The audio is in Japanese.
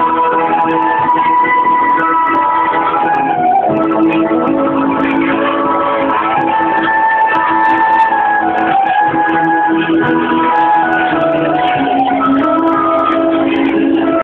よろしくお願いします。